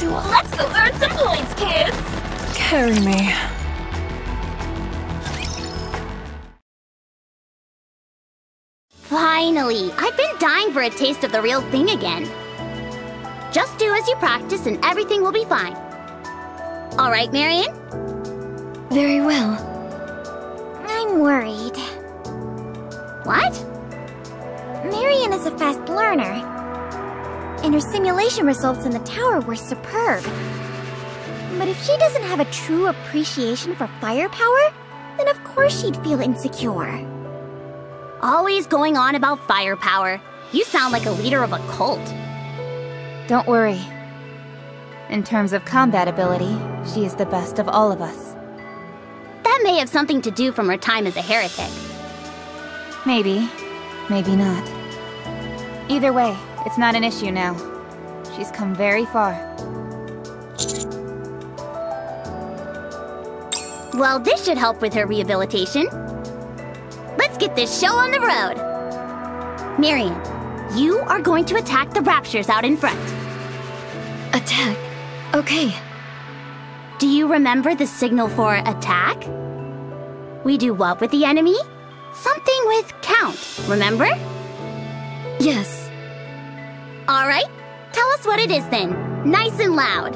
Let's go earn some points, kids! Carry me. Finally! I've been dying for a taste of the real thing again. Just do as you practice and everything will be fine. All right, Marian? Very well. I'm worried. What? Marian is a fast learner. And her simulation results in the tower were superb. But if she doesn't have a true appreciation for firepower, then of course she'd feel insecure. Always going on about firepower. You sound like a leader of a cult. Don't worry. In terms of combat ability, she is the best of all of us. That may have something to do from her time as a heretic. Maybe. Maybe not. Either way, it's not an issue now. She's come very far. Well, this should help with her rehabilitation. Let's get this show on the road. Marian, you are going to attack the Raptures out in front. Attack? Okay. Do you remember the signal for attack? We do what with the enemy? Something with count, remember? Yes. All right, tell us what it is then. Nice and loud.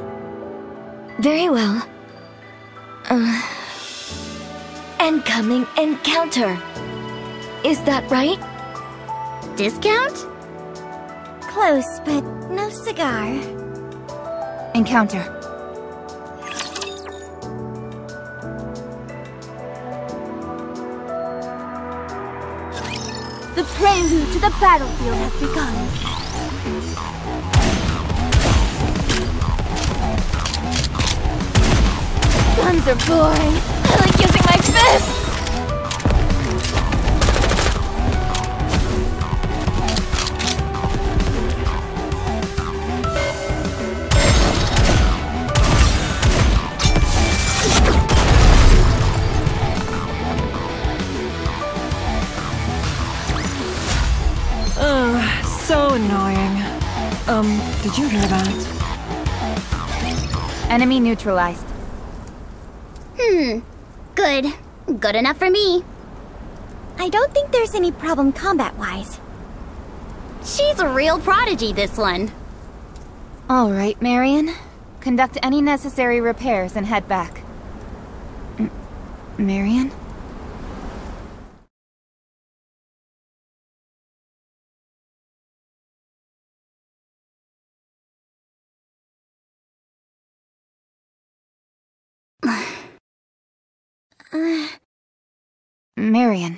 Very well. Uh, incoming encounter. Is that right? Discount? Close, but no cigar. Encounter. The prelude to the battlefield has begun. Guns are boring. I like using my fists! Ugh, so annoying. Um, did you hear that? Enemy neutralized. Hmm, good. Good enough for me. I don't think there's any problem combat-wise. She's a real prodigy, this one. All right, Marian. Conduct any necessary repairs and head back. M Marian? Marian,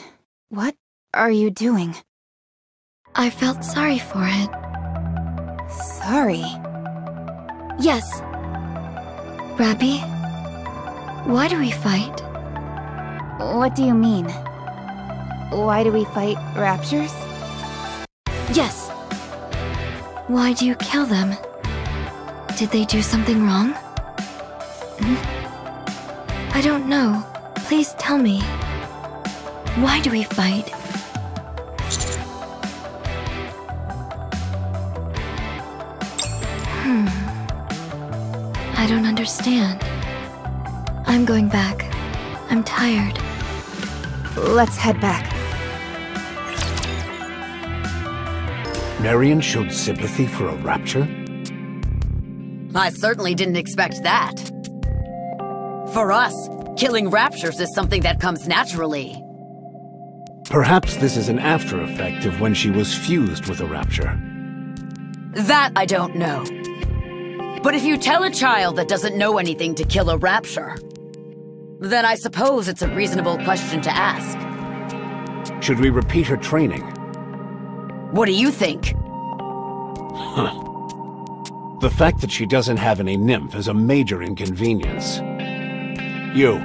what are you doing? I felt sorry for it. Sorry. Yes. Rapi, why do we fight? What do you mean? Why do we fight raptures? Yes. Why do you kill them? Did they do something wrong? Hmm? I don't know. Please tell me. Why do we fight? Hmm. I don't understand. I'm going back. I'm tired. Let's head back. Marian showed sympathy for a rapture? I certainly didn't expect that. For us, killing raptures is something that comes naturally. Perhaps this is an after effect of when she was fused with a rapture. That I don't know. But if you tell a child that doesn't know anything to kill a rapture, then I suppose it's a reasonable question to ask. Should we repeat her training? What do you think? Huh. The fact that she doesn't have any NIMPH is a major inconvenience. You,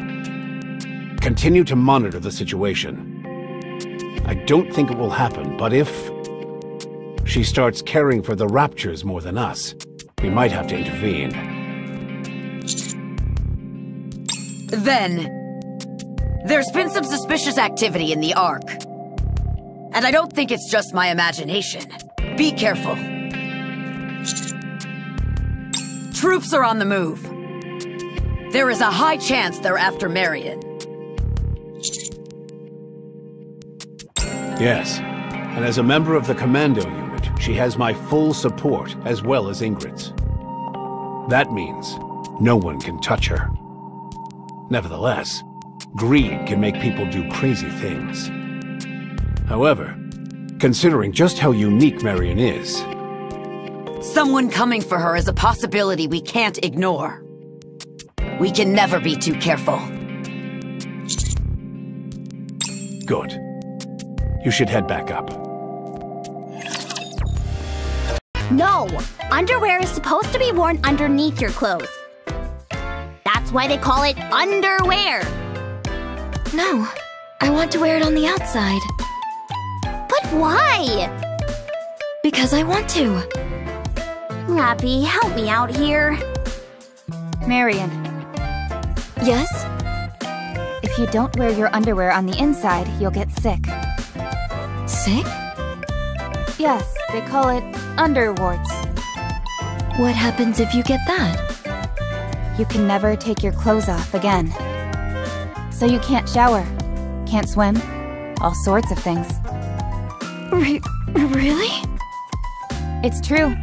continue to monitor the situation. I don't think it will happen, but if she starts caring for the raptures more than us, we might have to intervene. Then, there's been some suspicious activity in the Ark. And I don't think it's just my imagination. Be careful. Troops are on the move. There is a high chance they're after Marian. Yes. And as a member of the commando unit, she has my full support, as well as Ingrid's. That means no one can touch her. Nevertheless, greed can make people do crazy things. However, considering just how unique Marian is, Someone coming for her is a possibility we can't ignore. We can never be too careful. good. You should head back up. No! Underwear is supposed to be worn underneath your clothes. That's why they call it underwear. No, I want to wear it on the outside. But why? Because I want to. Rapi, help me out here. Marian, Yes? if you don't wear your underwear on the inside, you'll get sick. Sick? Yes, they call it underwarts. What happens if you get that? You can never take your clothes off again. So you can't shower, can't swim, all sorts of things. Re- really? It's true.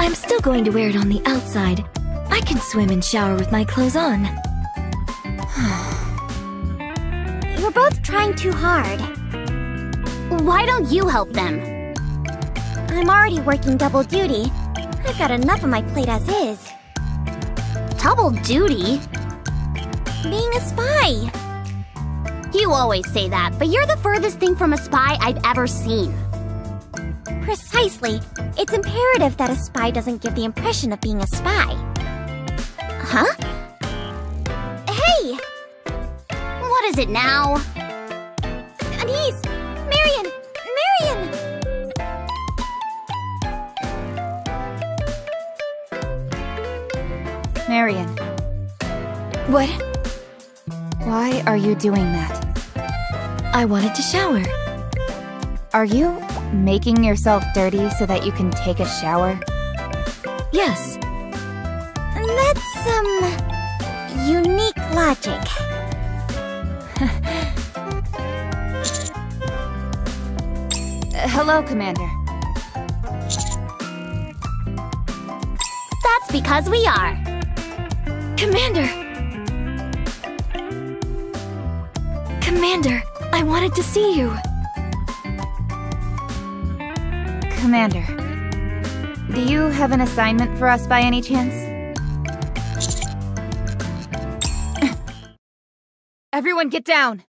I'm still going to wear it on the outside. I can swim and shower with my clothes on. You're both trying too hard. Why don't you help them? I'm already working double duty. I've got enough on my plate as is. Double duty? Being a spy. You always say that, but you're the furthest thing from a spy I've ever seen. Precisely. It's imperative that a spy doesn't give the impression of being a spy. Huh? What is it now? Anis! Marian! Marian! Marian, What? why are you doing that? I wanted to shower. Are you making yourself dirty so that you can take a shower? Yes. That's, um... unique logic. Hello, Commander. That's because we are. Commander! Commander, I wanted to see you. Commander, do you have an assignment for us by any chance? Everyone get down!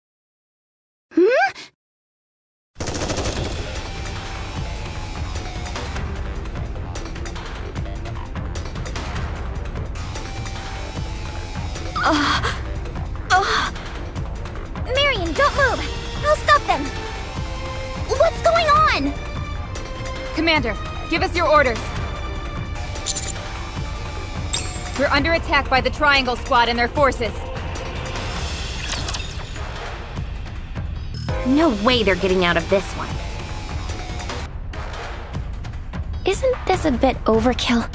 Marian, don't move! I'll stop them! What's going on? Commander, give us your orders. We're under attack by the Triangle Squad and their forces. No way they're getting out of this one. Isn't this a bit overkill?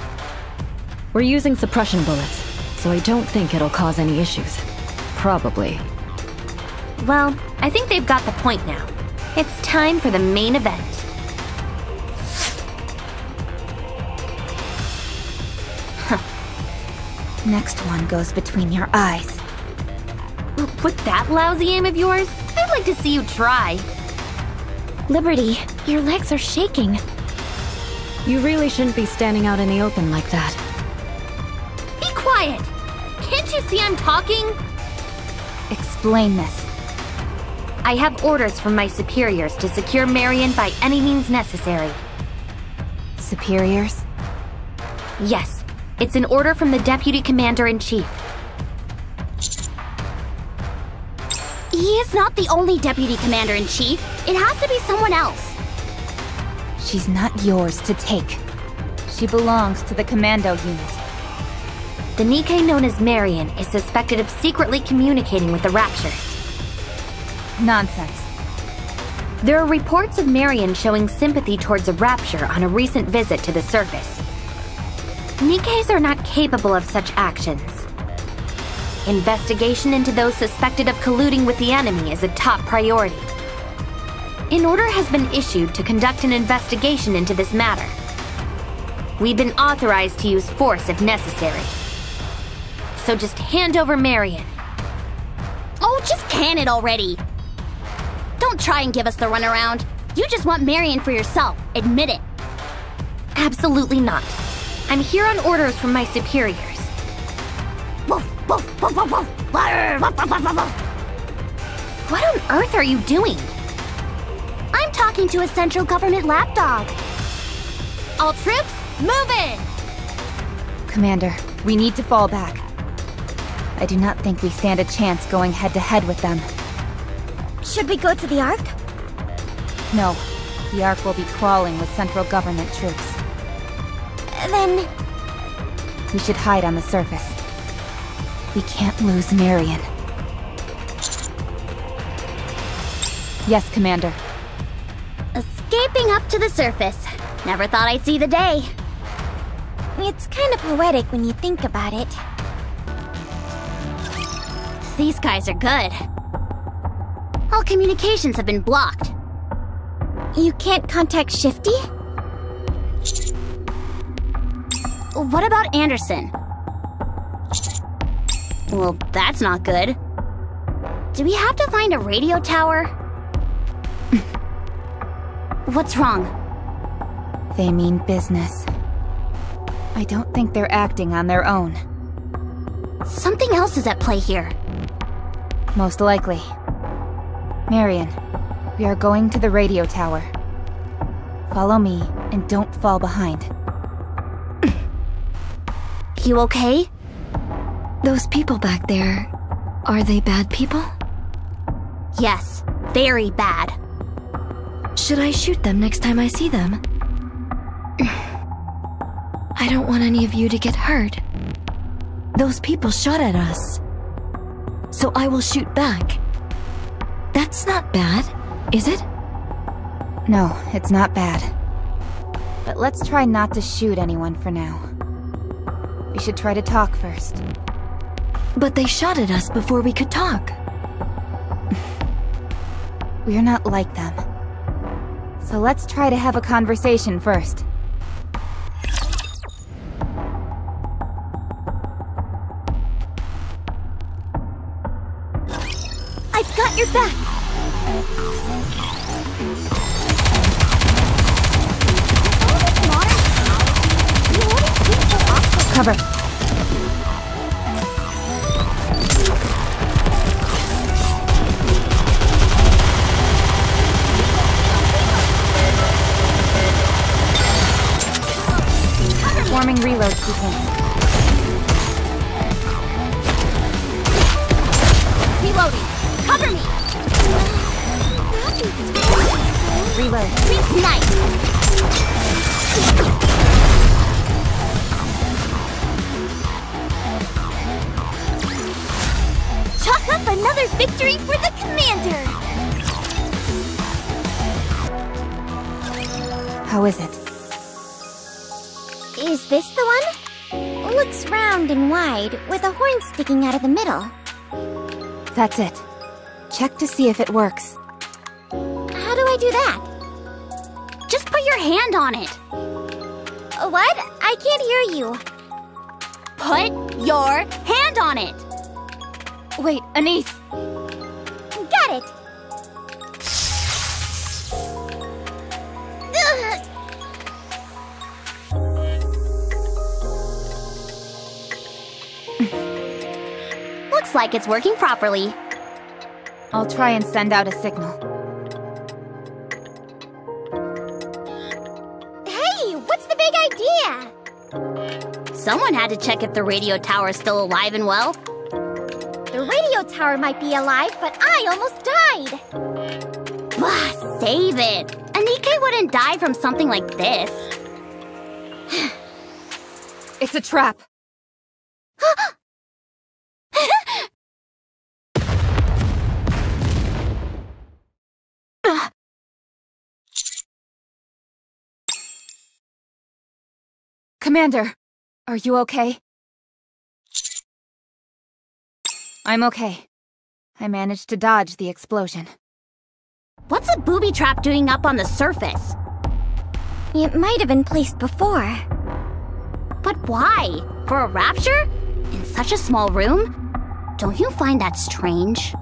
We're using suppression bullets, so I don't think it'll cause any issues. Probably. Well, I think they've got the point now. It's time for the main event. Huh. Next one goes between your eyes. With that lousy aim of yours, I'd like to see you try. Liberty, your legs are shaking. You really shouldn't be standing out in the open like that. Be quiet! You see I'm talking? Explain this. I have orders from my superiors to secure Marian by any means necessary. Superiors? Yes, it's an order from the Deputy Commander-in-Chief. He is not the only Deputy Commander-in-Chief. It has to be someone else. She's not yours to take. She belongs to the commando unit. The Nikke known as Marian is suspected of secretly communicating with the Raptures. Nonsense. There are reports of Marian showing sympathy towards a Rapture on a recent visit to the surface. Nikkes are not capable of such actions. Investigation into those suspected of colluding with the enemy is a top priority. An order has been issued to conduct an investigation into this matter. We've been authorized to use force if necessary. So just hand over Marian. Oh, just can it already! Don't try and give us the runaround. You just want Marian for yourself. Admit it. Absolutely not. I'm here on orders from my superiors. What on earth are you doing? I'm talking to a central government lapdog. All troops, move in! Commander, we need to fall back. I do not think we stand a chance going head to head with them. Should we go to the Ark? No, the Ark will be crawling with central government troops. Then, We should hide on the surface. We can't lose Marian. Yes, Commander. Escaping up to the surface. Never thought I'd see the day. it's kind of poetic when you think about it. These guys are good. All communications have been blocked. You can't contact Shifty? What about Anderson? Well, that's not good. Do we have to find a radio tower? What's wrong? They mean business. I don't think they're acting on their own. Something else is at play here. Most likely. Marian, we are going to the radio tower. Follow me and don't fall behind. You okay? Those people back there, are they bad people? Yes, very bad. Should I shoot them next time I see them? I don't want any of you to get hurt. Those people shot at us. So I will shoot back. That's not bad, is it? No, it's not bad. But let's try not to shoot anyone for now. We should try to talk first. But they shot at us before we could talk. We're not like them. So let's try to have a conversation first. Got your back! Cover. Forming reload sequence. Round and wide, with a horn sticking out of the middle. That's it. Check to see if it works. How do I do that? Just put your hand on it. What? I can't hear you. Put your hand on it. Wait, Anis! Looks like it's working properly. I'll try and send out a signal. Hey, what's the big idea? Someone had to check if the radio tower is still alive and well. The radio tower might be alive, but I almost died. Bah, save it. Anike wouldn't die from something like this. It's a trap! Commander, Are you okay? I'm okay. I managed to dodge the explosion. What's a booby trap doing up on the surface? It might have been placed before. But why? For a rapture? In such a small room? Don't you find that strange?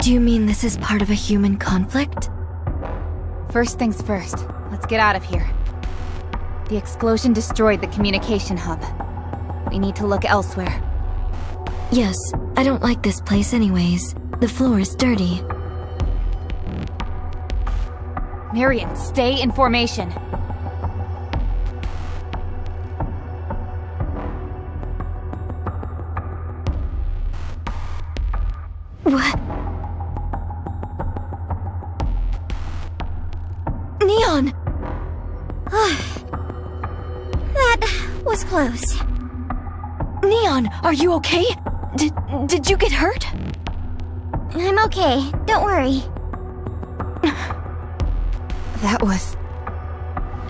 Do you mean this is part of a human conflict? First things first, let's get out of here. The explosion destroyed the communication hub. We need to look elsewhere. Yes, I don't like this place anyways. The floor is dirty. Marian, stay in formation. Are you okay? Did, did you get hurt? I'm okay, don't worry. That was...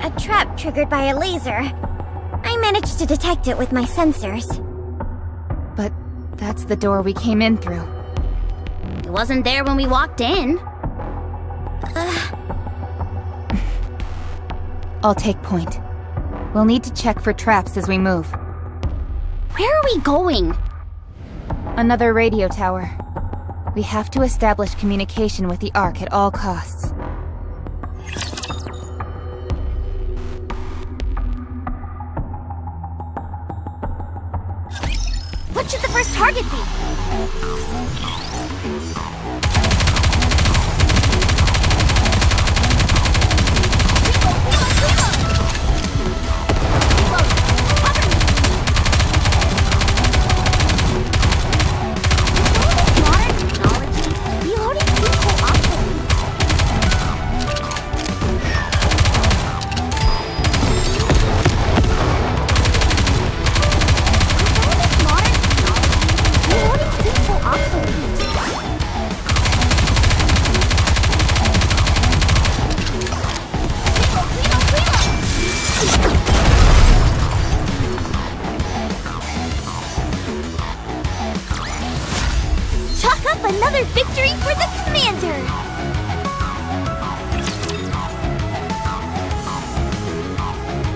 A trap triggered by a laser. I managed to detect it with my sensors. But that's the door we came in through. It wasn't there when we walked in. I'll take point. We'll need to check for traps as we move. Where are we going? Another radio tower. We have to establish communication with the Ark at all costs. What should the first target be?